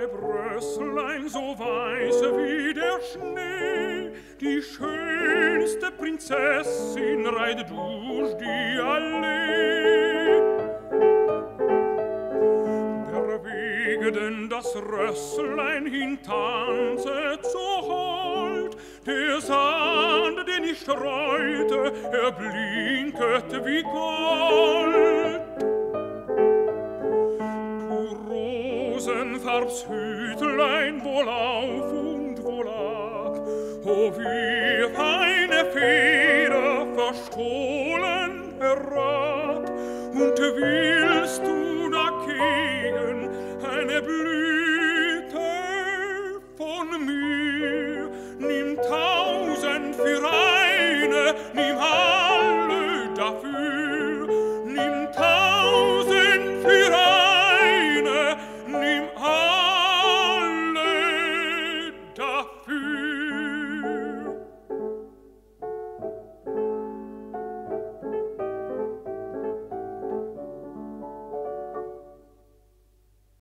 zwei Bröslein so weiß wie der Schnee. Die schönste Prinzessin reitet durch die Allee. Der Wege, denn das Rösslein hintanzet so hold, der Sand, den ich streute, er blinket wie Gold. tausend farbs Hütlein wohl auf und wohl ab. O wie eine Feder verstohlen herab und wie